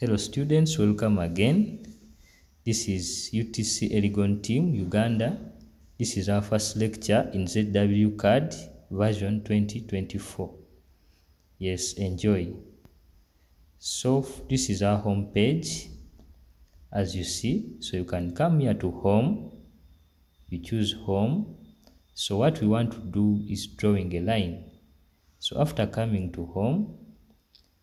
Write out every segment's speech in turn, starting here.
Hello students, welcome again. This is UTC Elgon team, Uganda. This is our first lecture in ZW CAD version 2024. Yes, enjoy. So this is our home page as you see. So you can come here to home. You choose home. So what we want to do is drawing a line. So after coming to home,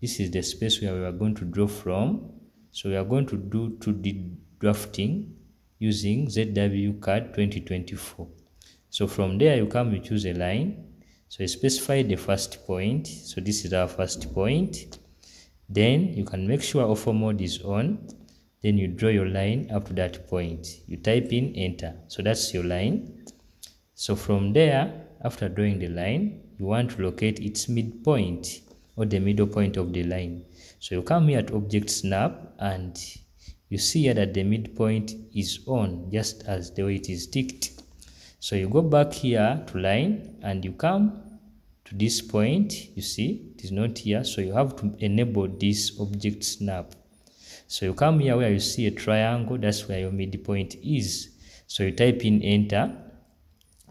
this is the space where we are going to draw from. So we are going to do 2D drafting using ZW CAD 2024. So from there you come, you choose a line. So you specify the first point. So this is our first point. Then you can make sure ortho mode is on. Then you draw your line up to that point. You type in enter. So that's your line. So from there, after drawing the line, you want to locate its midpoint or the middle point of the line. So you come here to object snap and you see here that the midpoint is on just as the way it is ticked. So you go back here to line and you come to this point, you see it is not here. So you have to enable this object snap. So you come here where you see a triangle, that's where your midpoint is. So you type in enter.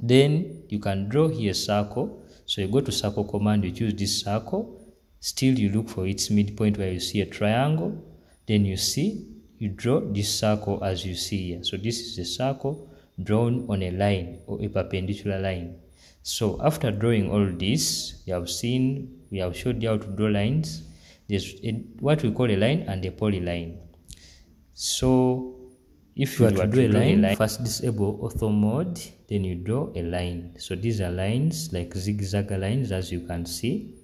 Then you can draw here circle. So you go to circle command, you choose this circle Still, you look for its midpoint where you see a triangle. Then you see, you draw this circle as you see here. So this is a circle drawn on a line or a perpendicular line. So after drawing all this, you have seen, we have showed you how to draw lines. There's a, what we call a line and a polyline. So if you, you are to draw a line, line, first disable ortho mode, then you draw a line. So these are lines like zigzag lines as you can see.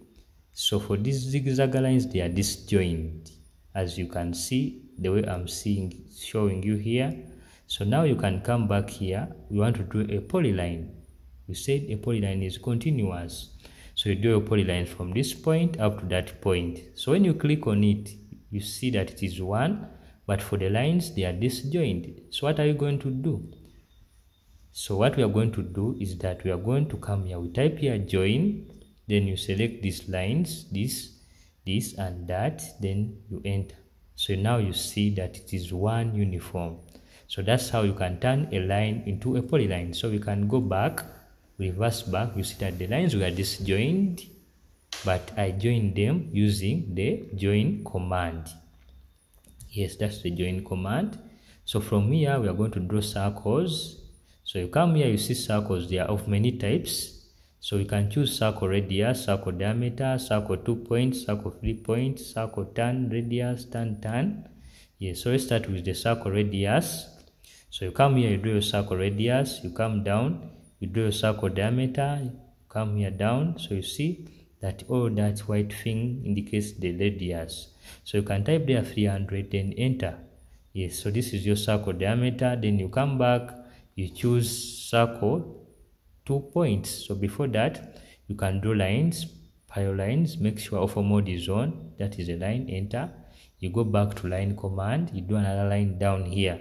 So for these zigzag lines, they are disjoint. As you can see, the way I'm seeing, showing you here. So now you can come back here. We want to do a polyline. We said a polyline is continuous. So you do a polyline from this point up to that point. So when you click on it, you see that it is one, but for the lines, they are disjoint. So what are you going to do? So what we are going to do is that we are going to come here. We type here join then you select these lines this this and that then you enter. So now you see that it is one uniform. So that's how you can turn a line into a polyline. So we can go back reverse back. You see that the lines were disjoined but i joined them using the join command. Yes that's the join command. So from here we are going to draw circles. So you come here you see circles. They are of many types so we can choose circle radius, circle diameter, circle 2 points, circle 3 points, circle turn radius, turn turn. Yes, so let's start with the circle radius. So you come here, you draw your circle radius, you come down, you draw your circle diameter, you come here down. So you see that all that white thing indicates the radius. So you can type there 300 then enter. Yes, so this is your circle diameter. Then you come back, you choose circle two points. So before that, you can draw lines, pile lines, make sure ortho mode is on, that is a line, enter. You go back to line command, you do another line down here.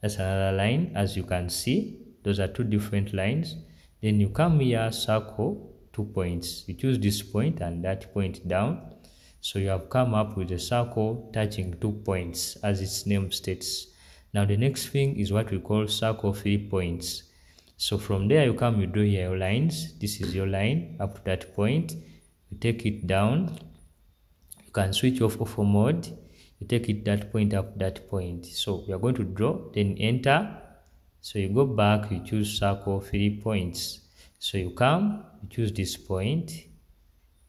That's another line, as you can see, those are two different lines. Then you come here, circle, two points. You choose this point and that point down. So you have come up with a circle touching two points, as its name states. Now the next thing is what we call circle three points. So from there you come, you draw your lines. This is your line up to that point. You take it down. You can switch off ortho mode. You take it that point up that point. So we are going to draw, then enter. So you go back, you choose circle three points. So you come, you choose this point,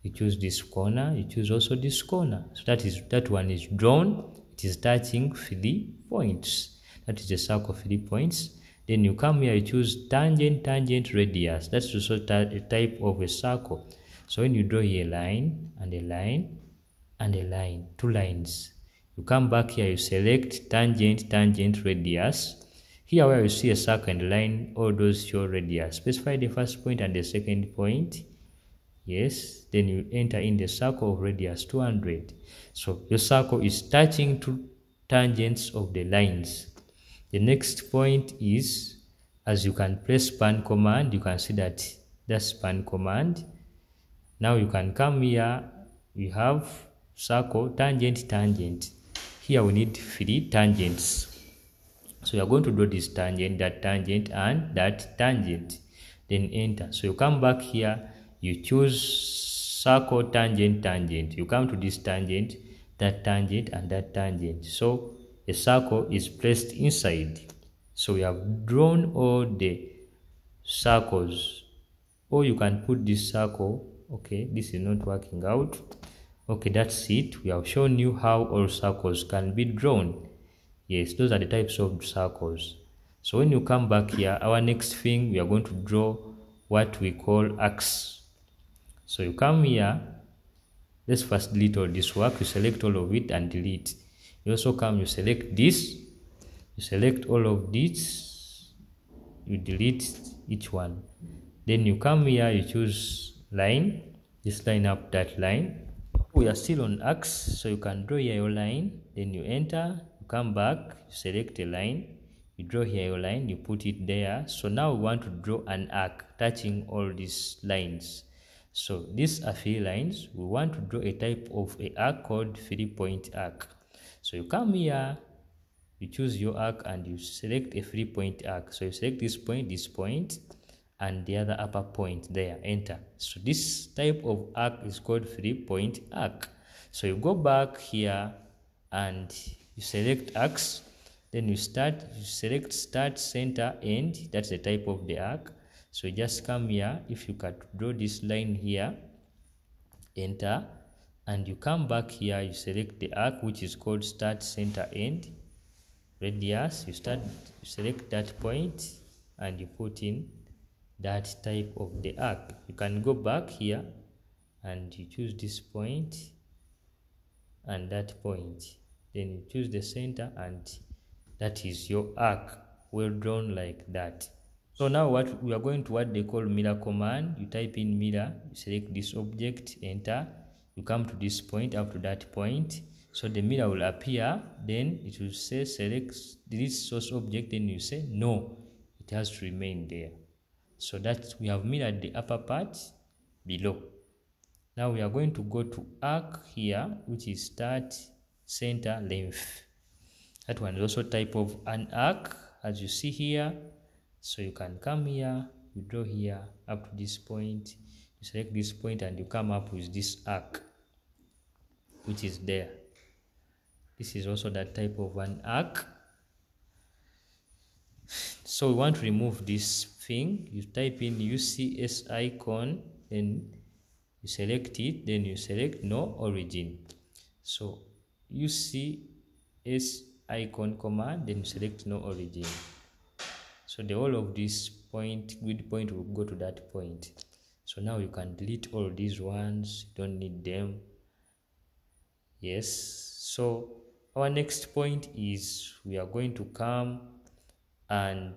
you choose this corner, you choose also this corner. So that is that one is drawn. It is touching three points. That is the circle three points. Then you come here, you choose tangent, tangent, radius. That's also a type of a circle. So when you draw here a line and a line and a line, two lines, you come back here, you select tangent, tangent, radius. Here where you see a circle and line, all those show radius. Specify the first point and the second point. Yes, then you enter in the circle of radius 200. So your circle is touching two tangents of the lines. The next point is, as you can press pan command, you can see that that's pan command. Now you can come here, you have circle, tangent, tangent. here we need three tangents. So you are going to draw this tangent that tangent and that tangent. Then enter. So you come back here you choose circle tangent tangent. You come to this tangent that tangent and that tangent. So a circle is placed inside. So we have drawn all the circles. Or you can put this circle okay this is not working out. Okay that's it. We have shown you how all circles can be drawn. Yes those are the types of circles. So when you come back here our next thing we are going to draw what we call arcs. So you come here. Let's first delete all this work. You select all of it and delete you also come you select this. You select all of this you delete each one. Then you come here you choose line. Just line up that line. We are still on x so you can draw here your line. Then you enter you come back you select a line. You draw here your line you put it there. So now we want to draw an arc touching all these lines. So these are three lines. We want to draw a type of a arc called three point arc so you come here you choose your arc and you select a three point arc. So you select this point this point and the other upper point there enter. So this type of arc is called three point arc. So you go back here and you select arcs then you start you select start center end. That's the type of the arc. So just come here. If you can draw this line here enter and you come back here you select the arc which is called start center end radius. You start you select that point and you put in that type of the arc. You can go back here and you choose this point and that point. Then you choose the center and that is your arc. Well drawn like that. So now what we are going to what they call mirror command you type in mirror you select this object enter you come to this point up to that point. So the mirror will appear then it will say select this source object then you say no it has to remain there. So that we have mirrored the upper part below. Now we are going to go to arc here which is start center length. That one is also type of an arc as you see here. So you can come here you draw here up to this point you select this point and you come up with this arc which is there. This is also that type of an arc. So we want to remove this thing. You type in ucs icon then you select it then you select no origin. So ucs icon command then you select no origin. So the whole of this point grid point will go to that point so now you can delete all these ones you don't need them. Yes. So our next point is we are going to come and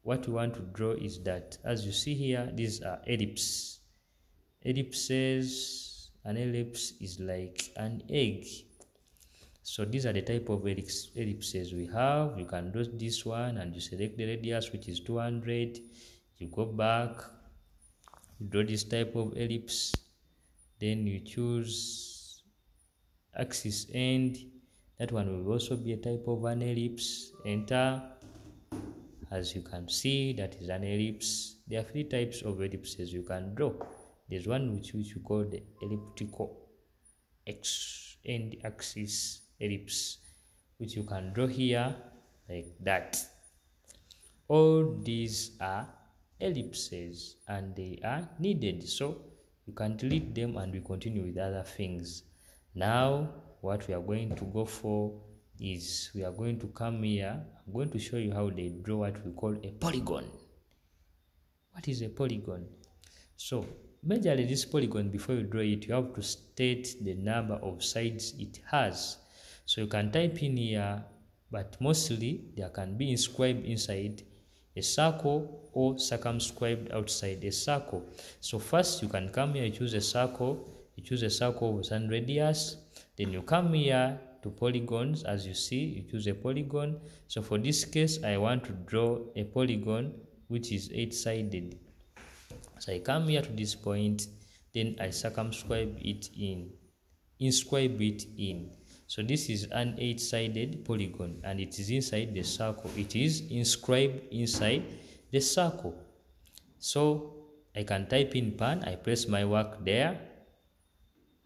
what we want to draw is that as you see here these are ellipses. ellipses an ellipse is like an egg. So these are the type of ellipses we have. You can do this one and you select the radius which is 200 you go back draw this type of ellipse. Then you choose axis end that one will also be a type of an ellipse. Enter. As you can see that is an ellipse. There are three types of ellipses you can draw. There's one which, which you call the elliptical x end axis ellipse which you can draw here like that. All these are ellipses and they are needed. So you can delete them and we continue with other things. Now what we are going to go for is we are going to come here. I'm going to show you how they draw what we call a polygon. What is a polygon? So majorly this polygon before you draw it you have to state the number of sides it has. So you can type in here, but mostly there can be inscribed inside a circle or circumscribed outside a circle. So first you can come here, you choose a circle, you choose a circle with some radius, then you come here to polygons as you see, you choose a polygon. So for this case, I want to draw a polygon which is eight-sided. So I come here to this point, then I circumscribe it in, inscribe it in. So this is an eight-sided polygon and it is inside the circle. It is inscribed inside the circle. So I can type in pan, I press my work there.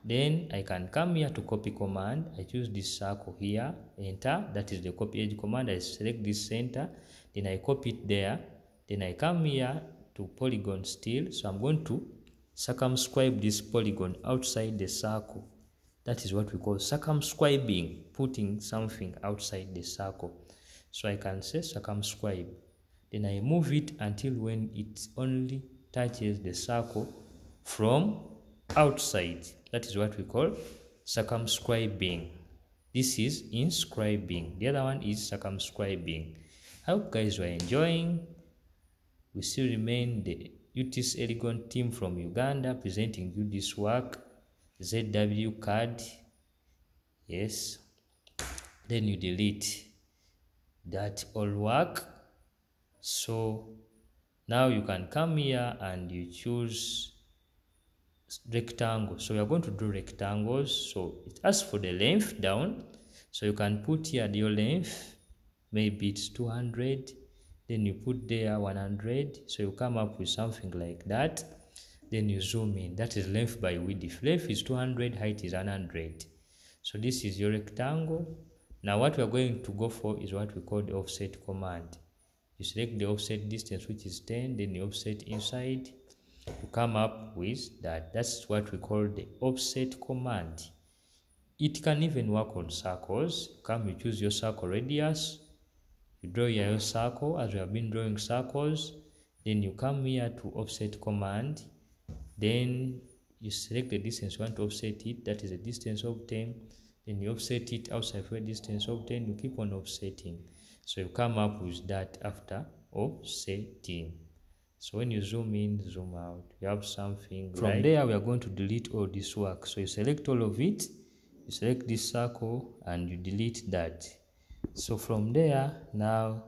Then I can come here to copy command. I choose this circle here, enter. That is the copy edge command. I select this center, then I copy it there. Then I come here to polygon still. So I'm going to circumscribe this polygon outside the circle. That is what we call circumscribing, putting something outside the circle. So I can say circumscribe. Then I move it until when it only touches the circle from outside. That is what we call circumscribing. This is inscribing. The other one is circumscribing. I hope guys are enjoying. We still remain the UTC Elgon team from Uganda presenting you this work. ZW CAD. Yes. Then you delete that all work. So now you can come here and you choose rectangle. So we are going to do rectangles. So it asks for the length down. So you can put here your length. Maybe it's 200. Then you put there 100. So you come up with something like that. Then you zoom in. That is length by width. If Length is 200, height is 100. So this is your rectangle. Now what we are going to go for is what we call the offset command. You select the offset distance which is 10, then you offset inside to come up with that. That's what we call the offset command. It can even work on circles. Come, you choose your circle radius. You draw your circle as we have been drawing circles. Then you come here to offset command. Then you select the distance you want to offset it. That is a distance of 10. Then you offset it outside for a distance of 10. You keep on offsetting. So you come up with that after offsetting. So when you zoom in, zoom out, you have something. From right. there, we are going to delete all this work. So you select all of it, you select this circle, and you delete that. So from there, now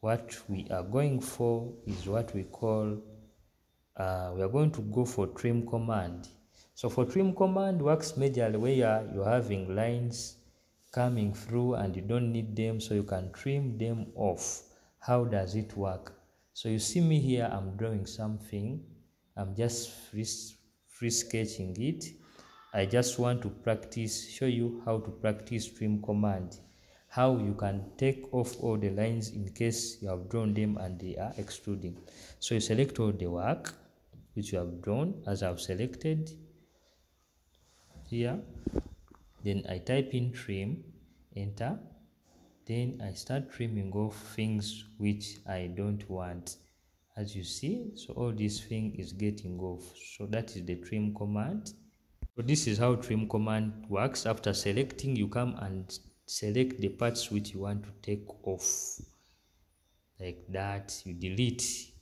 what we are going for is what we call, uh, we are going to go for trim command. So for trim command works majorly where you're having lines coming through and you don't need them so you can trim them off. How does it work? So you see me here i'm drawing something. I'm just free, free sketching it. I just want to practice show you how to practice trim command. How you can take off all the lines in case you have drawn them and they are extruding. So you select all the work which you have drawn as i've selected here. Then I type in trim enter. Then I start trimming off things which I don't want. As you see so all this thing is getting off. So that is the trim command. So this is how trim command works. After selecting you come and select the parts which you want to take off. Like that you delete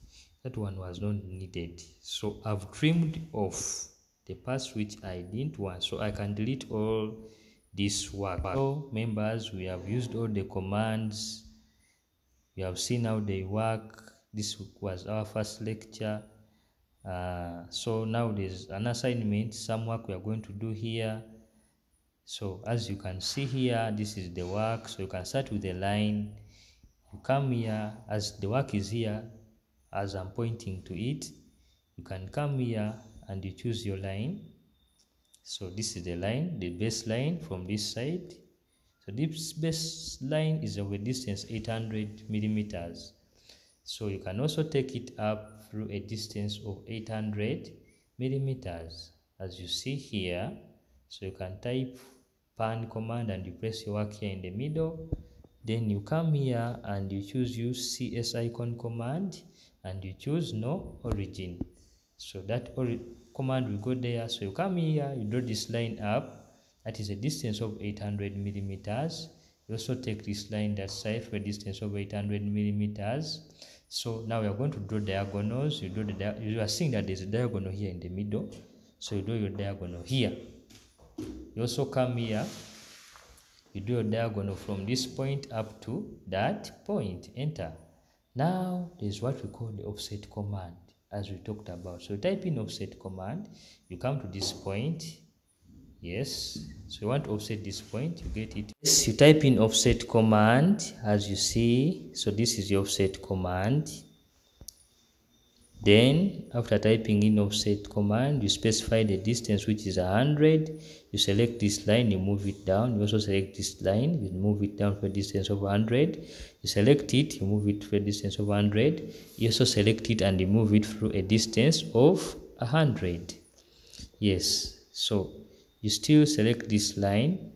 that one was not needed. So I've trimmed off the parts which I didn't want. So I can delete all this work. So members we have used all the commands. We have seen how they work. This was our first lecture. Uh, so now there's an assignment some work we are going to do here. So as you can see here this is the work. So you can start with the line. You come here as the work is here as i'm pointing to it you can come here and you choose your line. So this is the line the baseline from this side. So this baseline is of a distance 800 millimeters. So you can also take it up through a distance of 800 millimeters. As you see here so you can type pan command and you press your work here in the middle. Then you come here and you choose ucs icon command and you choose no origin. So that command will go there. So you come here you draw this line up. That is a distance of 800 millimeters. You also take this line that side for a distance of 800 millimeters. So now we are going to draw diagonals. You draw the you are seeing that there's a diagonal here in the middle. So you draw your diagonal here. You also come here. You do a diagonal from this point up to that point. Enter now there's what we call the offset command as we talked about. So type in offset command, you come to this point, yes. So you want to offset this point you get it. Yes you type in offset command as you see. So this is the offset command then after typing in offset command you specify the distance which is 100 you select this line you move it down. You also select this line you move it down for a distance of 100 you select it you move it for a distance of 100 you also select it and you move it through a distance of 100 yes so you still select this line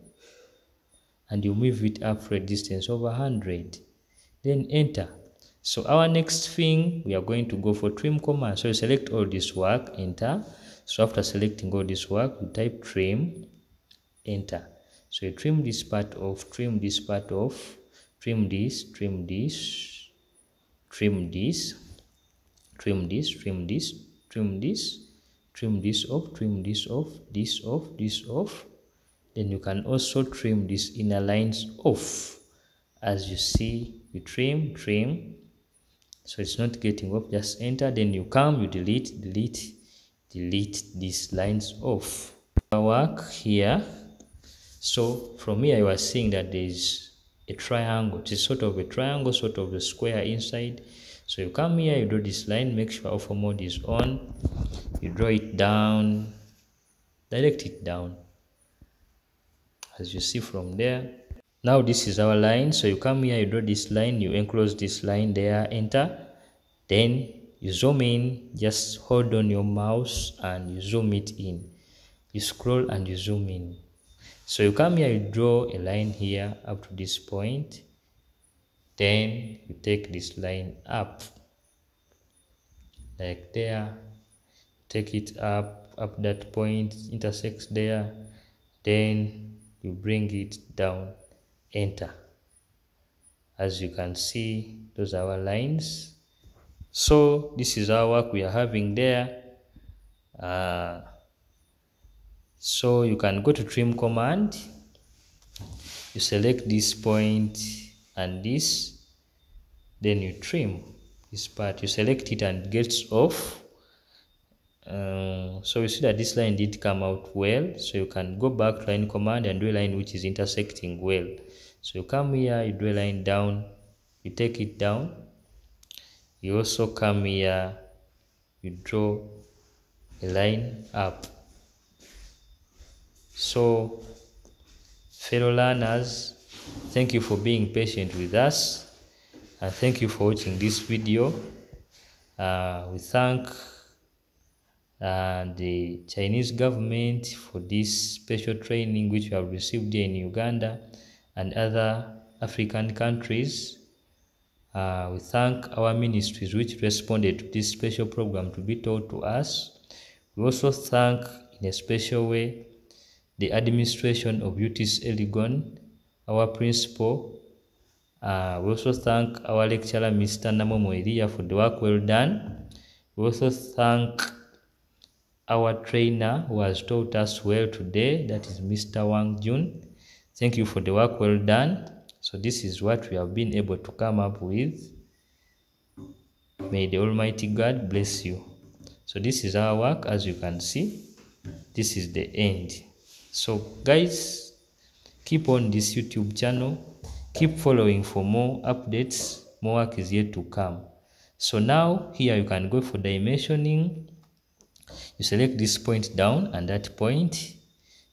and you move it up for a distance of 100 then enter so our next thing we are going to go for trim command so you select all this work enter. So after selecting all this work you type trim enter. So you trim this part off trim this part off trim this trim this trim this trim this trim this trim this trim this off trim this off this off this off then you can also trim these inner lines off. As you see you trim trim so it's not getting off. Just enter then you come you delete delete delete these lines off. Work here. So from here you are seeing that there is a triangle. It is sort of a triangle sort of a square inside. So you come here you draw this line make sure ortho mode is on. You draw it down. Direct it down. As you see from there now this is our line so you come here you draw this line you enclose this line there enter. Then you zoom in just hold on your mouse and you zoom it in. You scroll and you zoom in. So you come here you draw a line here up to this point. Then you take this line up like there. Take it up up that point intersects there. Then you bring it down enter. As you can see those are our lines. So this is our work we are having there. Uh, so you can go to trim command. You select this point and this. Then you trim this part. You select it and gets off uh, so you see that this line did come out well. So you can go back to line command and do a line which is intersecting well. So you come here you do a line down you take it down. You also come here you draw a line up. So fellow learners thank you for being patient with us. And thank you for watching this video. Uh, we thank uh, the Chinese government for this special training which we have received here in Uganda and other African countries. Uh, we thank our ministries which responded to this special program to be taught to us. We also thank in a special way the administration of UTC Elgon, our principal, uh, we also thank our lecturer, Mr. Namomo Elia, for the work well done. We also thank our trainer who has taught us well today, that is Mr. Wang Jun. Thank you for the work well done. So this is what we have been able to come up with. May the Almighty God bless you. So this is our work as you can see. This is the end. So guys, keep on this YouTube channel keep following for more updates more work is yet to come so now here you can go for dimensioning you select this point down and that point.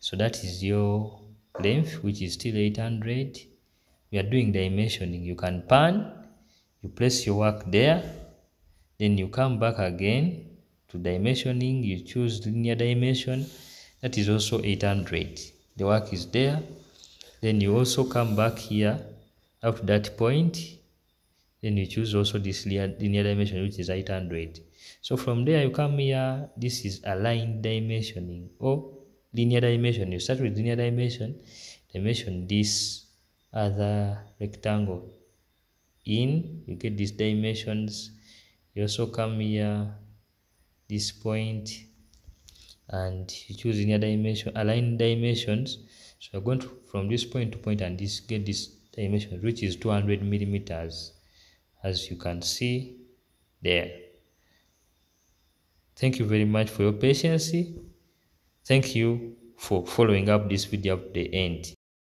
So that is your length which is still 800 we are doing dimensioning. You can pan you place your work there then you come back again to dimensioning. You choose linear dimension. That is also 800 the work is there. Then you also come back here to that point then you choose also this linear dimension which is 800 so from there you come here this is align dimensioning or linear dimension. You start with linear dimension dimension this other rectangle. In you get these dimensions. You also come here this point and you choose linear dimension align dimensions. So you're going to, from this point to point and this get this dimension which is 200 millimeters as you can see there. Thank you very much for your patience. Thank you for following up this video up the end